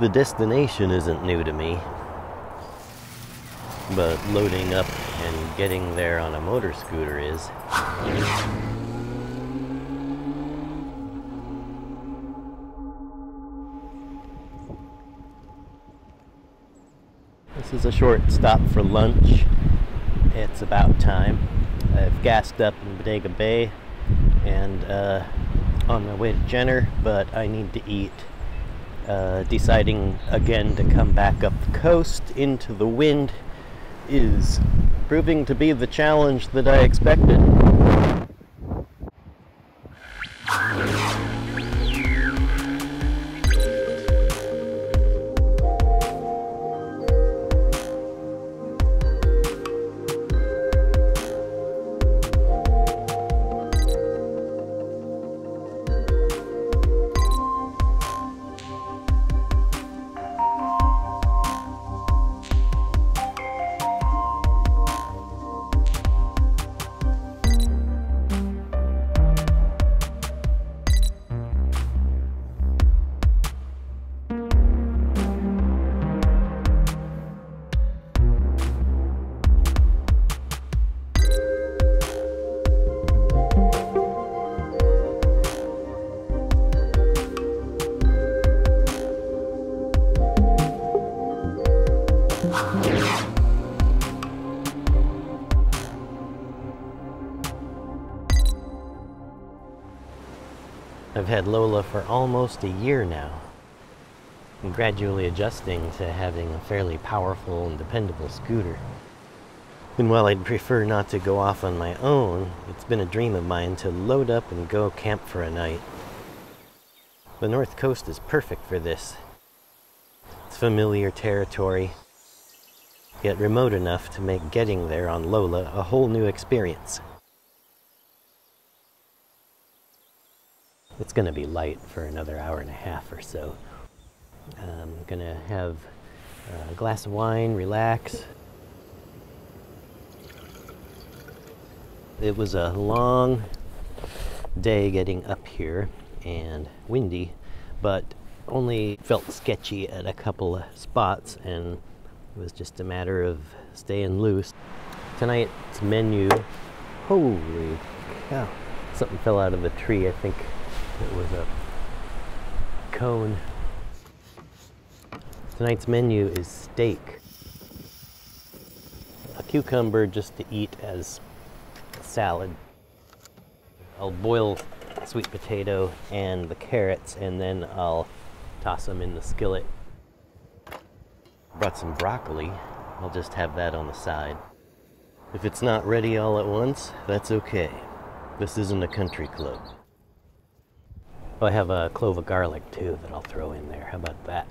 The destination isn't new to me, but loading up and getting there on a motor scooter is. This is a short stop for lunch. It's about time. I've gassed up in Bodega Bay and uh, on my way to Jenner, but I need to eat. Uh, deciding again to come back up the coast into the wind is proving to be the challenge that I expected. I've had Lola for almost a year now. I'm gradually adjusting to having a fairly powerful and dependable scooter. And while I'd prefer not to go off on my own, it's been a dream of mine to load up and go camp for a night. The North Coast is perfect for this. It's familiar territory, yet remote enough to make getting there on Lola a whole new experience. It's going to be light for another hour and a half or so. I'm going to have a glass of wine, relax. It was a long day getting up here and windy, but only felt sketchy at a couple of spots and it was just a matter of staying loose. Tonight's menu, holy cow, something fell out of the tree, I think it was a cone. Tonight's menu is steak. A cucumber just to eat as salad. I'll boil sweet potato and the carrots and then I'll toss them in the skillet. Brought some broccoli. I'll just have that on the side. If it's not ready all at once, that's okay. This isn't a country club. Oh, I have a clove of garlic too that I'll throw in there. How about that?